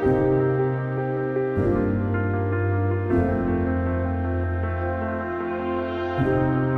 thank you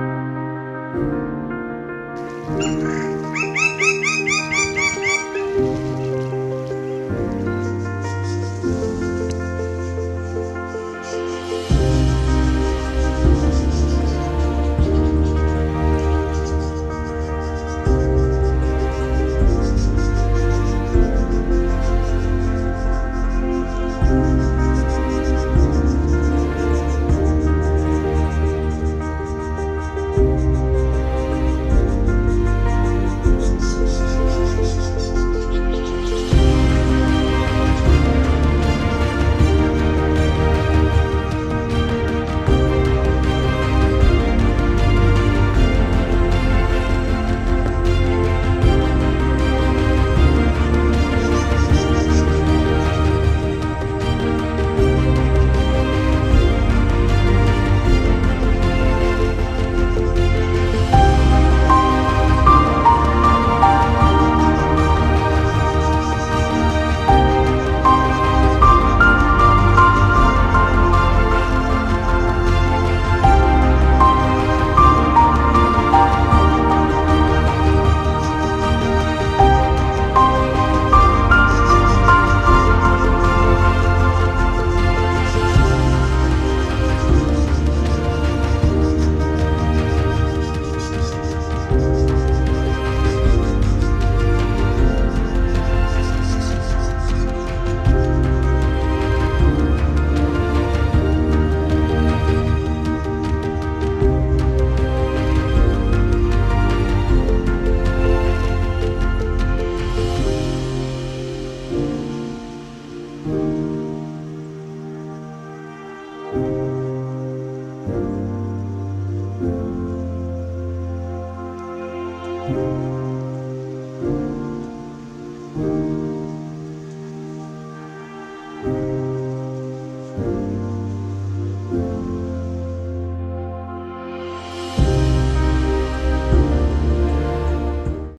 you